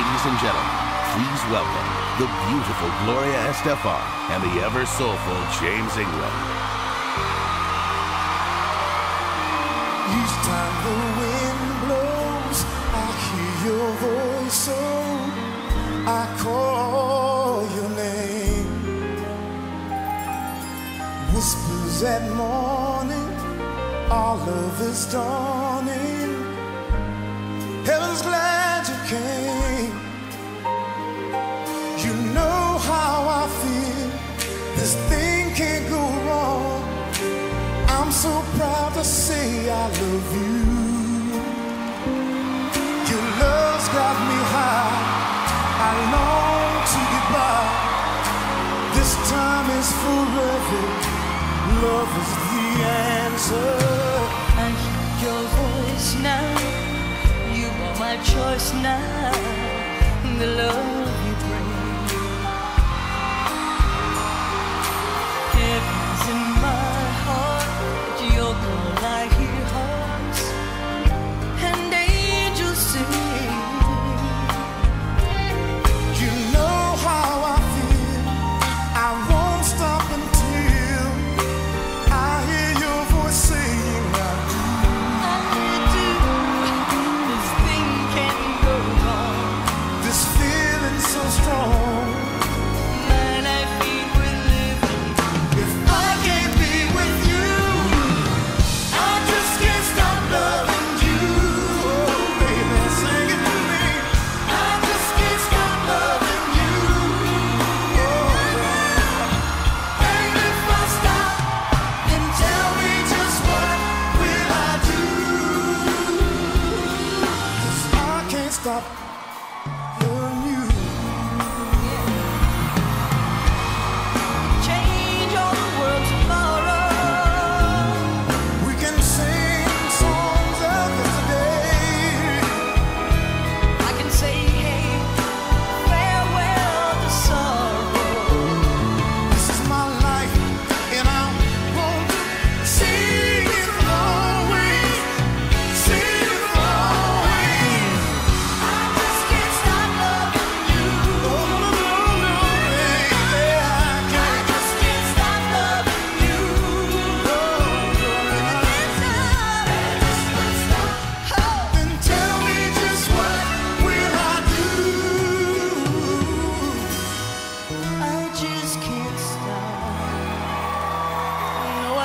Ladies and gentlemen, please welcome the beautiful Gloria Estefan and the ever soulful James Ingram. Each time the wind blows, I hear your voice, so I call your name. Whispers at morning, our love is dawning. Heaven's glad you came. You know how I feel. This thing can't go wrong. I'm so proud to say I love you. Your love's got me high. I long to get by. This time is forever. Love is the answer. I hear your voice now. You are my choice now. The love stop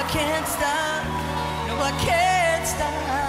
can't stop. No, I can't stop.